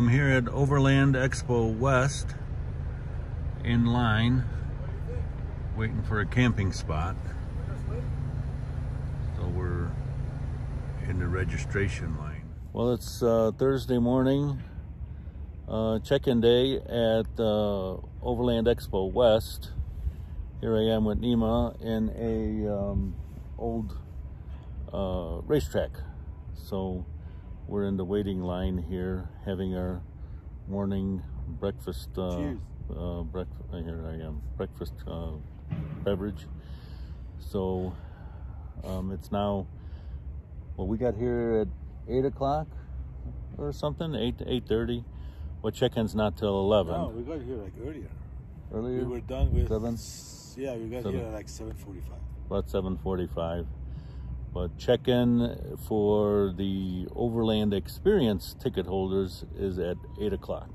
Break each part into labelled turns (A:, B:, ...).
A: I'm here at Overland Expo West in line waiting for a camping spot. So we're in the registration line. Well, it's uh, Thursday morning, uh, check-in day at uh, Overland Expo West. Here I am with Nima in a um, old uh, racetrack. So we're in the waiting line here, having our morning breakfast. Uh, uh, breakfast. Here I am, breakfast uh, beverage. So um, it's now. Well, we got here at eight o'clock or something, eight to eight thirty. Well, check-in's not till eleven.
B: No, we got here like earlier.
A: Earlier.
B: We were done with
A: seven.
B: Yeah, we got
A: Seven.
B: here at like seven forty-five.
A: about 7:45. But check-in for the Overland Experience ticket holders is at eight o'clock.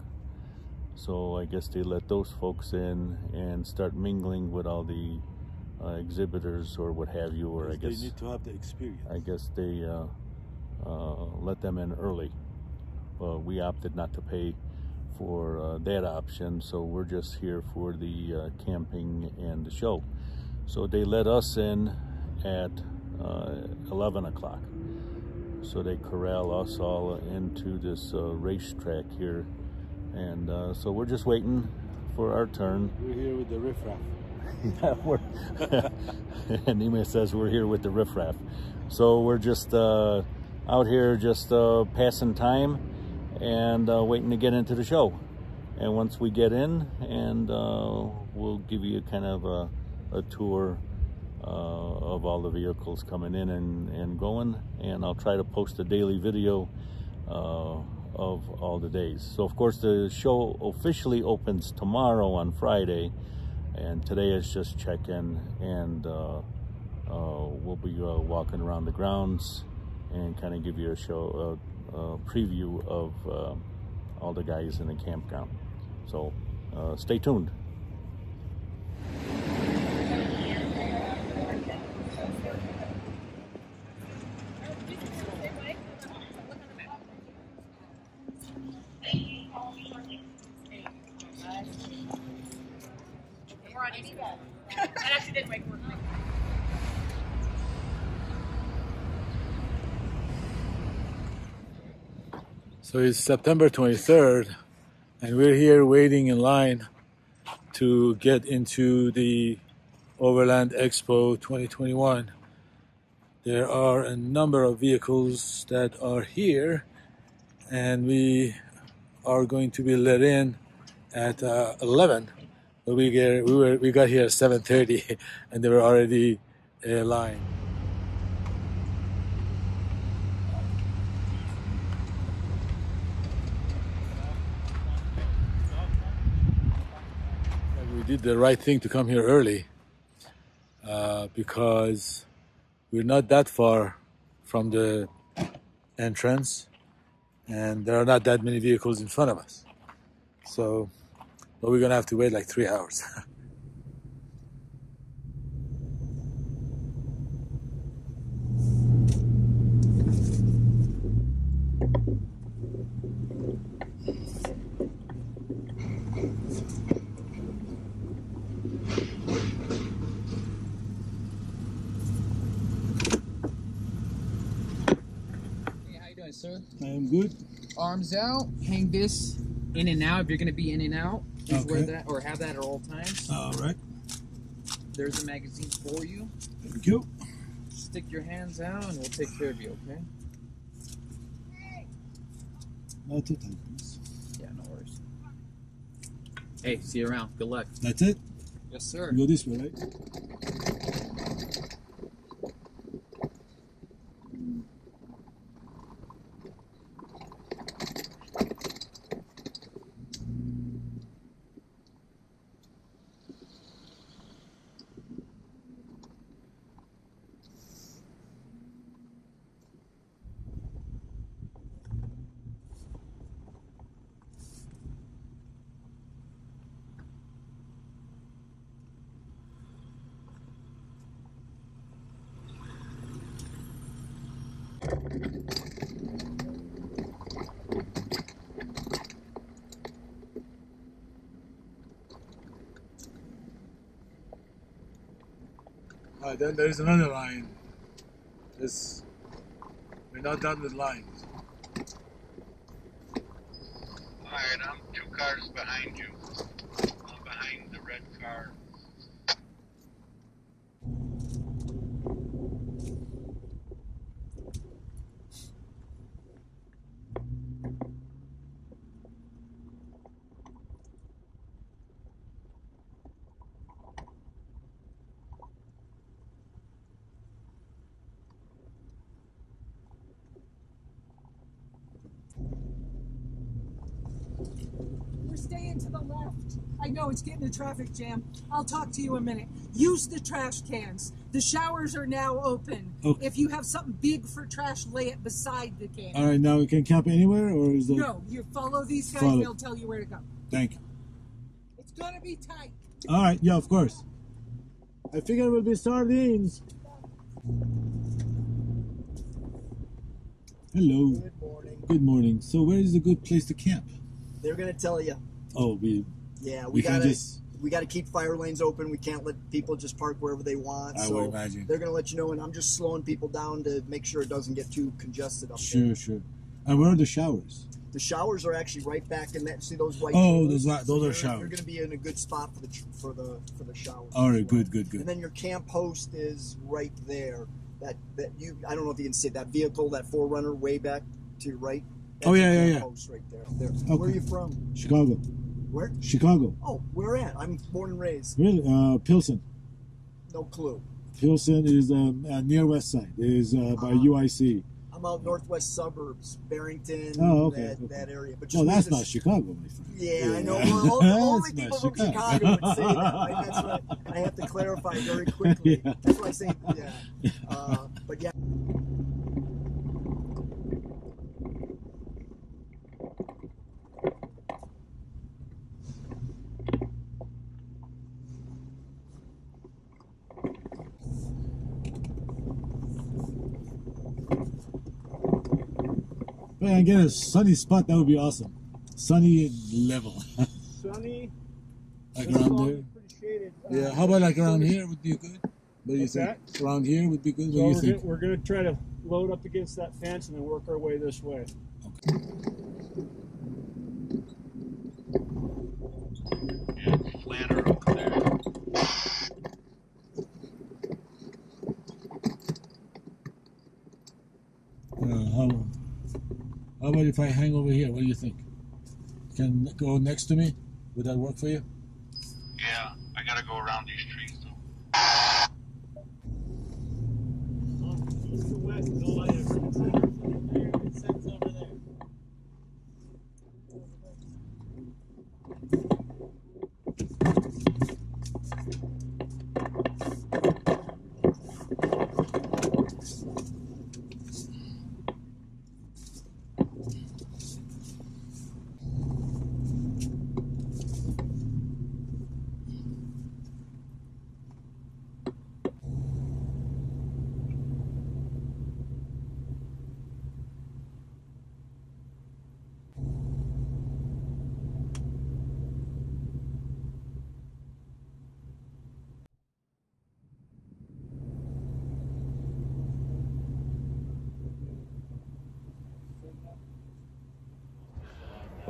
A: So I guess they let those folks in and start mingling with all the uh, exhibitors or what have you, or I guess
B: they need to have the experience.
A: I guess they uh, uh, let them in early. But we opted not to pay for uh, that option, so we're just here for the uh, camping and the show. So they let us in at 11 o'clock. So they corral us all into this uh, racetrack here. And uh, so we're just waiting for our turn.
B: We're here with the riffraff.
A: yeah, we're, and Nima says we're here with the riffraff. So we're just uh, out here just uh, passing time and uh, waiting to get into the show. And once we get in, and uh, we'll give you kind of a, a tour uh, of all the vehicles coming in and, and going. And I'll try to post a daily video uh, of all the days. So of course the show officially opens tomorrow on Friday and today is just check-in and uh, uh, we'll be uh, walking around the grounds and kind of give you a show a, preview of uh, all the guys in the campground so uh, stay tuned
C: We're on easy. That actually did make work.
B: So it's September 23rd, and we're here waiting in line to get into the Overland Expo 2021. There are a number of vehicles that are here, and we are going to be let in at uh, 11. But we get we were we got here at 7:30, and they were already a line. The right thing to come here early uh, because we're not that far from the entrance and there are not that many vehicles in front of us. So, but we're gonna have to wait like three hours.
D: Hey, how you doing, sir?
B: I am good.
D: Arms out. Hang this in and out. If you're gonna be in and out, just wear that or have that at all times.
B: All right.
D: There's a magazine for you.
B: Thank you.
D: Stick your hands out, and we'll take care of you. Okay?
B: Too tight.
D: Yeah, no worries. Hey, see you around. Good luck.
B: That's it.
D: Yes, sir.
B: Go this way, right? Uh, then there's another line. This we're not done with lines.
E: All right, I'm two cars behind you. I'm behind the red car.
F: We're staying to the left. I know it's getting a traffic jam. I'll talk to you in a minute. Use the trash cans. The showers are now open.
B: Okay.
F: If you have something big for trash, lay it beside the can.
B: All right, now we can camp anywhere, or is the
F: No, you follow these guys,
B: Follow.
F: they'll tell you where to go.
B: Thank you.
F: It's gonna be tight.
B: All right, yeah, of course. I figure it will be sardines. Hello.
G: Good morning.
B: Good morning. So, where is a good place to camp?
G: They're gonna tell you.
B: Oh, we.
G: Yeah, we,
B: We
G: gotta
B: just-
G: we gotta keep fire lanes open. We can't let people just park wherever they want.
B: I
G: so
B: would imagine.
G: they're gonna let you know, and I'm just slowing people down to make sure it doesn't get too congested up
B: Sure,
G: there.
B: sure. sure. And where are the showers?
G: The showers are actually right back in that. See those white?
B: Oh, those those are showers.
G: You're gonna be in a good spot for the for the for the showers.
B: All right,
G: well.
B: good, good,
G: And then your camp host is right there. That that you I don't know if you can see that vehicle, that 4Runner way back to your right. Oh, That's
B: Oh, yeah, yeah,
G: camp
B: yeah.
G: Host right there. There. Where are you from?
B: Chicago.
G: Where?
B: Chicago.
G: Oh, where at? I'm born and raised.
B: Really? Uh, Pilsen.
G: No clue.
B: Pilsen is um, uh, near West Side. Is uh, by
G: Ah.
B: UIC.
G: I'm out northwest suburbs, Barrington,
B: Oh, okay,
G: that,
B: okay.
G: that area. But
B: No, that's not Chicago, my friend.
G: Yeah, I know. Well, only, only people from Chicago would say that. Right? That's what I have to clarify very quickly.
B: Yeah.
G: That's why I say, yeah. Uh, but yeah.
B: Man, get a sunny spot. That would be awesome. Sunny and level.
H: sunny.
B: like around there.
H: is pretty shaded.
B: Yeah. How about like around here would be good? What do you think? Around here would be good. What
H: So
B: do you
H: we're,
B: think?
H: gonna, we're gonna try to load up against that fence and then work our way this way.
E: Yeah, it's flatter over there.
B: Uh, how, how about if I hang over here? What do you think? Can go next to me? Would that work for you?
E: Yeah, I gotta go around these trees though.
H: East to west is all I ever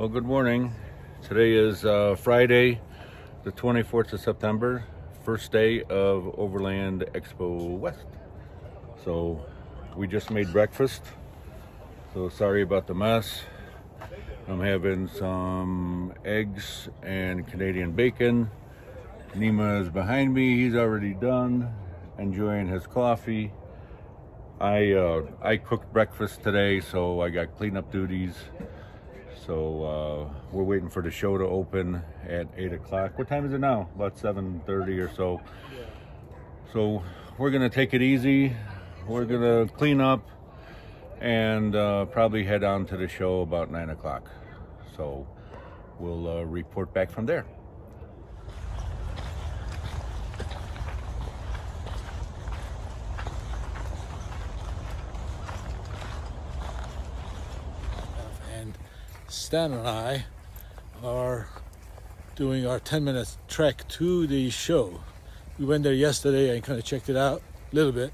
A: Well, good morning. Today is uh, Friday, the 24th of September, first day of Overland Expo West. So we just made breakfast. So sorry about the mess. I'm having some eggs and Canadian bacon. Nima is behind me. He's already done, enjoying his coffee. I uh, I cooked breakfast today, so I got cleanup duties. So uh, we're waiting for the show to open at eight o'clock. What time is it now? About seven thirty or so. So we're gonna take it easy. We're gonna clean up and uh, probably head on to the show about nine o'clock. So we'll uh, report back from there.
B: and Stan and I are doing our 10 minute trek to the show. We went there yesterday and kind of checked it out. A little bit.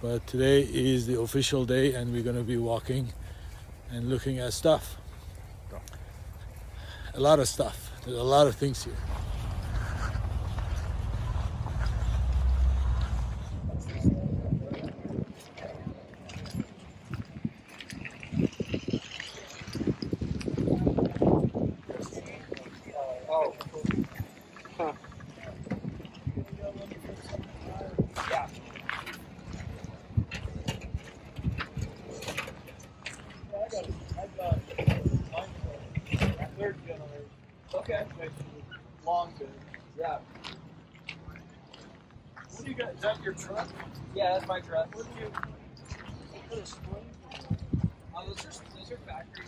B: But today is the official day, and we're going to be walking and looking at stuff. A lot of stuff. There's a lot of things here.
H: Okay. Long good. Yeah. What do you got? Is that your truck?
I: Yeah, that's my truck.
H: What do you? What a spring?
I: Uh, those, are, those are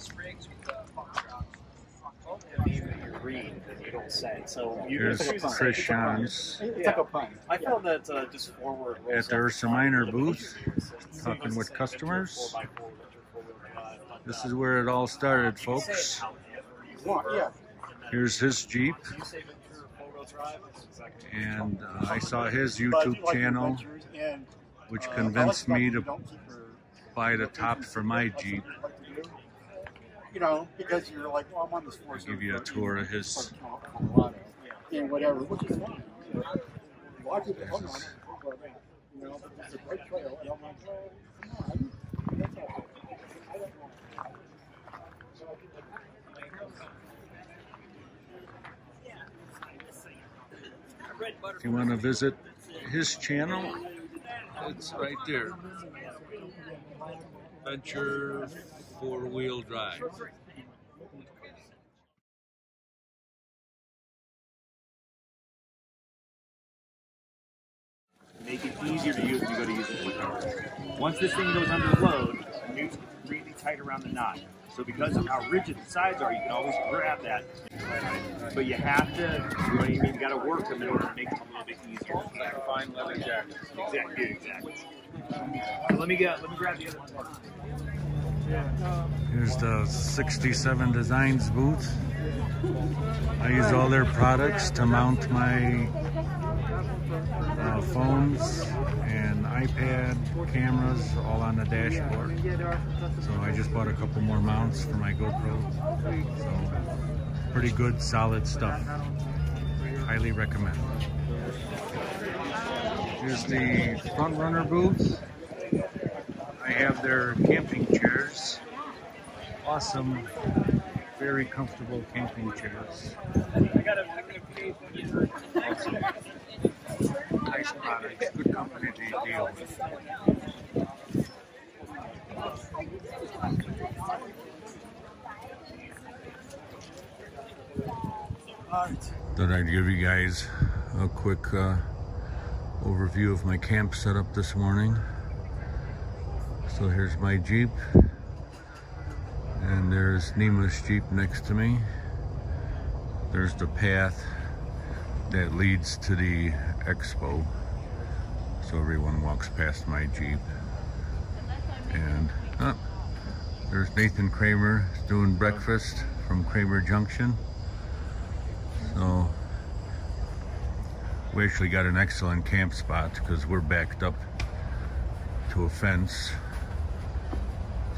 I: factory sprigs with uh, pump drops.
J: you, you read and you don't say. So you
A: Here's
J: it's like a pun.
A: Chris
J: It's like a pun. I found that uh, just forward
A: at the
J: up
A: Ursa Minor booth, talking with customers. This is where it all started, folks.
J: Yeah.
A: Here's his Jeep,
J: You say Venture four-wheel drive, it's exactly-
A: and uh, I saw his YouTube channel, which
K: uh,
A: convinced me to
K: don't keep for-
A: buy the top for my Jeep.
K: what I like to do. You know, because you're like, well, I'm on this force.
A: give you a tour of his-
K: Colorado and whatever, which is fine. Watch it, hold on,
A: This
K: you know, but it's a great trail. And I'm like, well, come on, that's not. I don't know.
A: If you want to visit his channel, it's right there. Venture four wheel drive.
L: make it easier to use when you go to use it with cars. Once this thing goes under load, the noose really tight around the knot. So because of how rigid the sides are, you can always grab that. But you have to, you know what I mean? You got to work them in order to make them a little bit easier. Like fine leather jackets. Exactly. Exactly. So let me get. Let me grab the other one.
A: Here's the 67 Designs booth. I use all their products to mount my uh, phones and iPad cameras all on the dashboard. So I just bought a couple more mounts for my GoPro. So pretty good, solid stuff. Highly recommend. Here's the front runner booth. I have their camping. Awesome, very comfortable camping chairs. Awesome. Nice products, good company to deal with. Thought I'd give you guys a quick uh, overview of my camp setup this morning. So here's my Jeep. And there's Nima's Jeep next to me. There's the path that leads to the expo. So everyone walks past my Jeep. And oh, there's Nathan Kramer doing breakfast from Kramer Junction. So we actually got an excellent camp spot because we're backed up to a fence.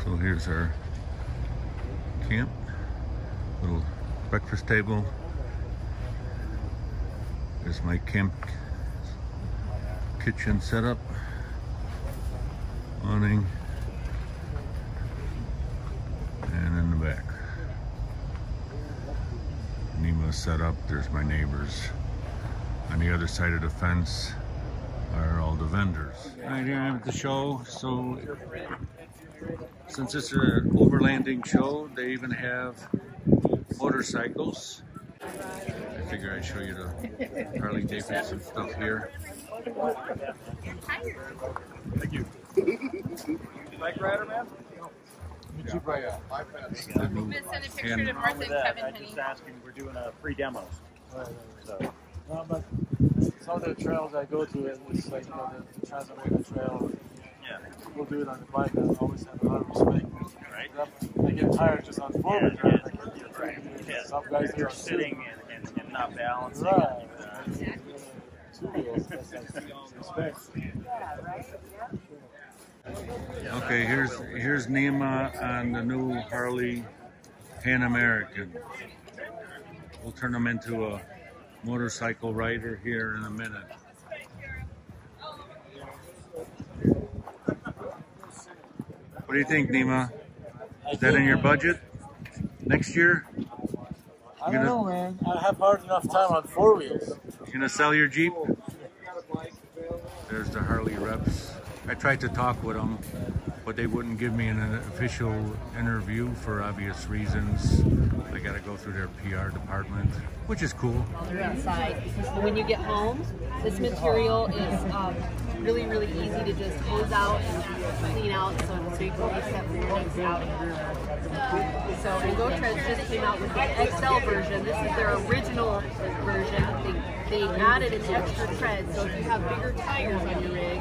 A: So here's our camp, little breakfast table. There's my camp kitchen setup, awning, and in the back. Nemo set up, there's my neighbors. On the other side of the fence are all the vendors. Right here I'm at the show, so since it's an overlanding show, they even have motorcycles. I figure I'd show you the Harley Davidson stuff here.
H: Thank you. Bike rider, man?
A: The new
C: Been sending a picture to Martha
L: With
C: and
L: that,
C: Kevin
L: I
C: Honey.
L: just asking, we're doing a free demo. So
B: No, but some of the trails I go to, it's like you know, the Transamerica Trail.
L: Yeah.
B: People do it on the bike. I always have a lot of respect.
L: Right.
B: I get tired just on the four
L: Yeah,
B: wheel drive.
L: yeah, right. Yeah.
B: Some guys
L: you're sitting and, and, and not balancing.
B: Right.
L: Uh,
K: two wheels. That's like respect.
A: Okay, here's here's Nima on the new Harley Pan American. We'll turn him into a motorcycle rider here in a minute. What do you think, Nima? Is that in your budget next year?
B: I don't
A: know-
B: know, man. I have hard enough time on four wheels.
A: You gonna sell your Jeep? There's the Harley reps. I tried to talk with them, but they wouldn't give me an official interview for obvious reasons. I gotta go through their PR department, which is cool.
M: outside. When you get home, this material is um, really, really easy to just hose out and clean out so, so you can your next outing. So Go Treads just came out with the XL version. This is their original version. They, they added an extra tread, so if you have bigger tires on your rig,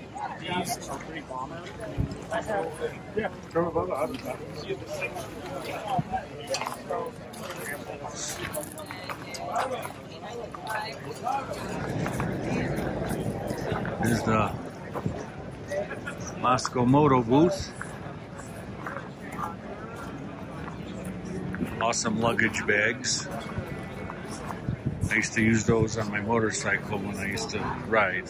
H: These are pretty bomber. Yeah, from above. Back.
A: This is the Mosko Moto booth. Awesome luggage bags. I used to use those on my motorcycle when I used to ride.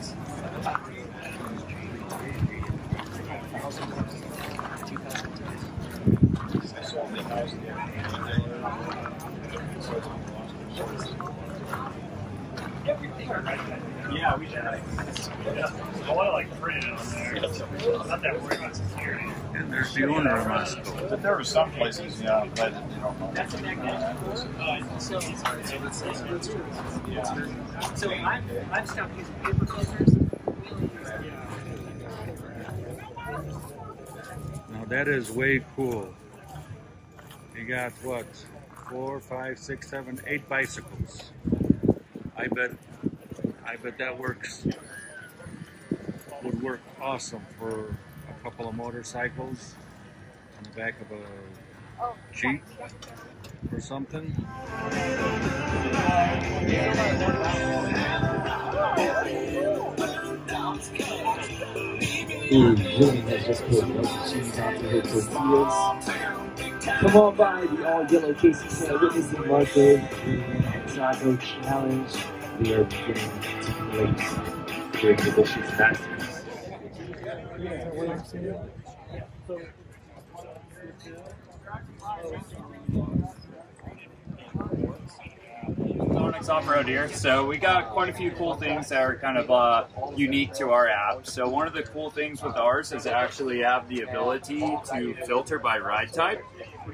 H: Yeah, we should. Yeah. I want to like print it on there. I'm not that worried about security.
A: And there's the owner of Mosko.
N: But there were some places, yeah, but you know.
I: So, so I've, I've stopped using paper filters.
A: Now that is way cool. You got what? Four, five, six, seven, eight bicycles. I bet I bet that works would work awesome for a couple of motorcycles on the back of a Jeep or something.
O: Come on by the all yellow Casey Can Witnessing Market Taco Challenge. We are beginning to place your delicious masters.
P: Onyx Off Road here. So we got quite a few cool things that are kind of uh, unique to our app. So one of the cool things with ours is actually have the ability to filter by ride type.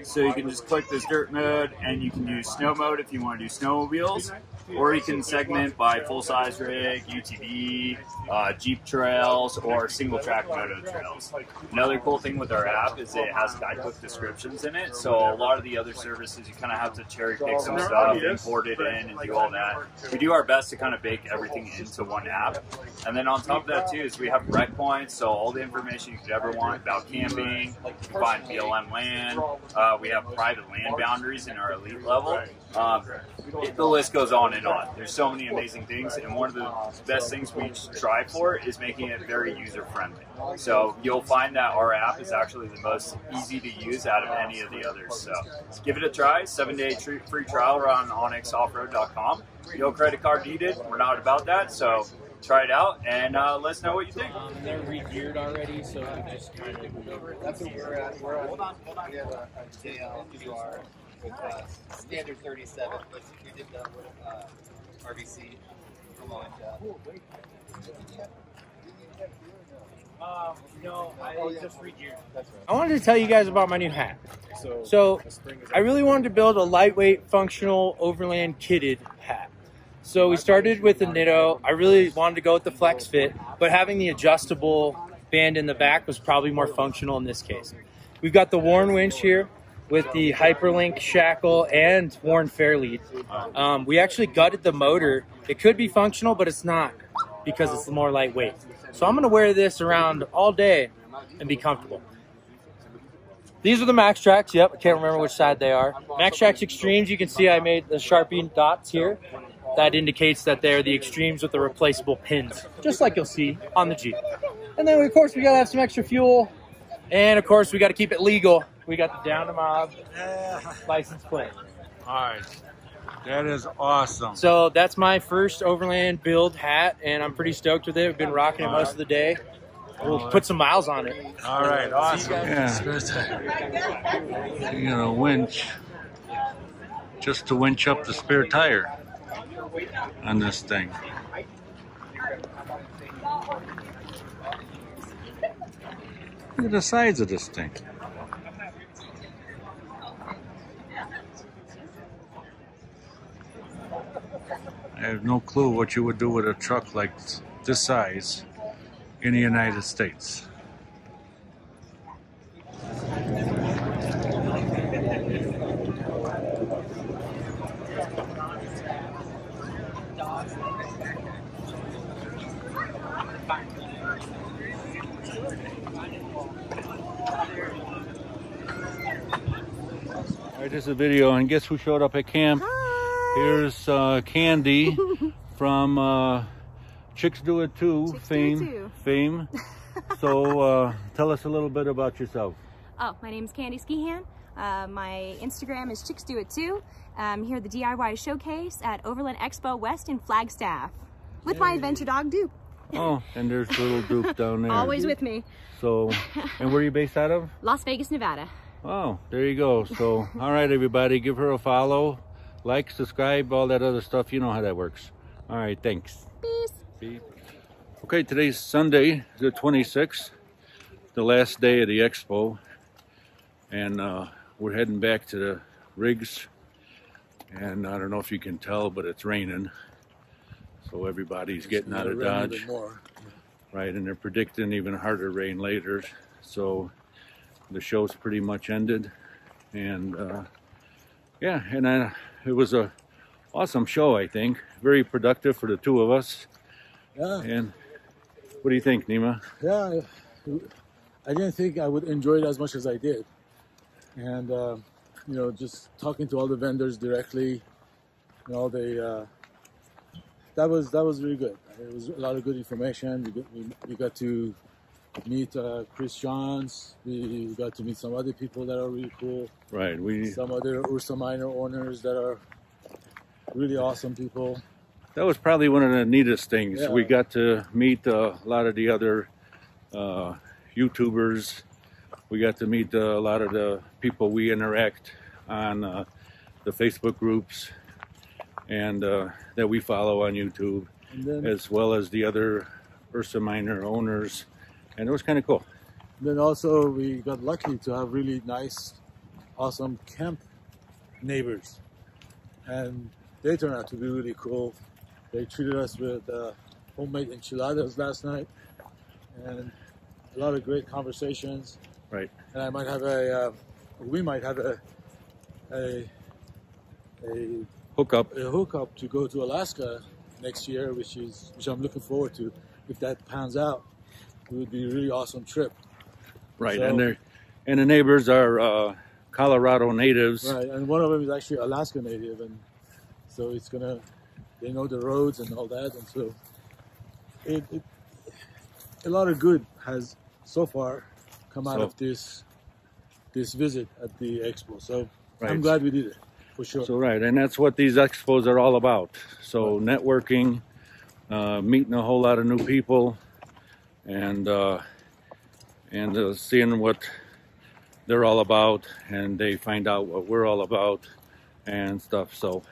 P: So you can just click this dirt mode and you can do snow mode if you want to do snowmobiles. Or you can segment by full size rig, UTV, uh, Jeep trails, or single track moto trails. Another cool thing with our app is it has guidebook descriptions in it. So a lot of the other services, you kind of have to cherry pick some stuff, import it in, and do all that. We do our best to kind of bake everything into one app. And then on top of that too is we have rec points, so all the information you could ever want about camping. You can find BLM land. Uh, we have private land boundaries in our elite level. Um, it, the list goes on and on. There's so many amazing things, and one of the best things we strive for is making it very user friendly. So you'll find that our app is actually the most easy to use out of any of the others. So give it a try. Seven day tr- free trial on onyxoffroad.com. No credit card needed. We're not about that. So try it out and uh, let us know what you think.
I: Um, they're re-geared already, so just kind of over.
J: That's what we're at. We're on. Hold on, hold on. We have a, a JL QR with uh, standard 37, but we did the uh, RBC promo and uh,
H: Um, no, I just re-geared. Right.
Q: I wanted to tell you guys about my new hat.
H: So,
Q: So,
H: the spring is
Q: I really wanted to build a lightweight, functional, overland kitted hat. So we started with the Nitto. I really wanted to go with the Flex Fit, but having the adjustable band in the back was probably more functional in this case. We've got the Warn winch here with the Hyperlink shackle and Warn Fairlead. Um, we actually gutted the motor. It could be functional, but it's not because it's more lightweight. So I'm gonna wear this around all day and be comfortable. These are the Maxtrax. Yep, I can't remember which side they are. Maxtrax Extremes, you can see I made the Sharpie dots here. That indicates that they're the Extremes with the replaceable pins, just like you'll see on the Jeep. And then, of course, we gotta have some extra fuel. And of course, we gotta keep it legal. We got the Down to Mob license plate.
B: All right. That is awesome.
Q: So that's my first Overland build hat, and I'm pretty stoked with it. We've been rocking it most of the day. We'll put some miles on it.
B: All right, awesome.
A: Yeah. You know, winch just to winch up the spare tire on this thing. Look at the size of this thing. I have no clue what you would do with a truck like this size in the United States. All right, this is a video, and guess who showed up at camp? Here's uh, Candy from uh, Chicks Do It Too fame. Fame. so uh, tell us a little bit about yourself.
R: Oh, my name is Candy Skihan. Uh, my Instagram is Chicks Do It Too. I'm here at the DIY showcase at Overland Expo West in Flagstaff with my adventure dog Duke.
A: Oh, and there's little Duke down there.
R: Always with me.
A: So, and where are you based out of?
R: Las Vegas, Nevada.
A: Oh, there you go. So, all right, everybody, give her a follow, like, subscribe, all that other stuff. You know how that works. All right, thanks.
R: Peace.
A: Peace. Okay, today's Sunday, the 26th, the last day of the expo, and uh, we're heading back to the rigs. And I don't know if you can tell, but it's raining, so everybody's getting out of Dodge. Right, and they're predicting even harder rain later. So the show's pretty much ended, and uh, yeah, and uh, it was a awesome show. I think very productive for the two of us.
B: Yeah.
A: And what do you think, Nima?
B: Yeah, I didn't think I would enjoy it as much as I did, and uh, you know, just talking to all the vendors directly, you know, they uh, that was that was really good. It was a lot of good information. We got, we, we got to meet uh, Chris Johns. We got to meet some other people that are really cool.
A: Right, we
B: Some other Ursa Minor owners that are really awesome people.
A: that was probably one of the neatest things.
B: Yeah.
A: We got to meet uh, a lot of the other uh, YouTubers. We got to meet uh, a lot of the people we interact on uh, the Facebook groups and uh, that we follow on YouTube,
B: And then-
A: as well as the other Ursa Minor owners. And it was kind of cool.
B: Then also we got lucky to have really nice, awesome camp neighbors, and they turned out to be really cool. They treated us with uh, homemade enchiladas last night, and a lot of great conversations.
A: Right.
B: And I might have a, uh, we might have a, a, a
A: hookup,
B: a hookup to go to Alaska next year, which is which I'm looking forward to. If that pans out, it would be a really awesome trip.
A: Right,
B: So-
A: and they and the neighbors are uh, Colorado natives.
B: Right, and one of them is actually Alaska native, and so it's gonna, they know the roads and all that, and so it, it a lot of good has so far come out
A: So-
B: of this this visit at the expo. So
A: Right.
B: I'm glad we did it for sure.
A: So right, and that's what these expos are all about. So networking, uh, meeting a whole lot of new people, and uh, and uh, seeing what they're all about, and they find out what we're all about, and stuff. So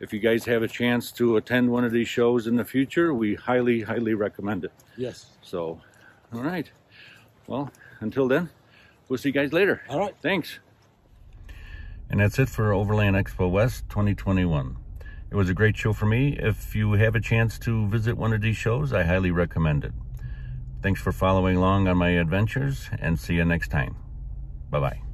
A: if you guys have a chance to attend one of these shows in the future, we highly, highly recommend it.
B: Yes.
A: So, all right. Well, until then, we'll see you guys later.
B: All right.
A: Thanks. And that's it for Overland Expo West 2021. It was a great show for me. If you have a chance to visit one of these shows, I highly recommend it. Thanks for following along on my adventures and see you next time. Bye bye.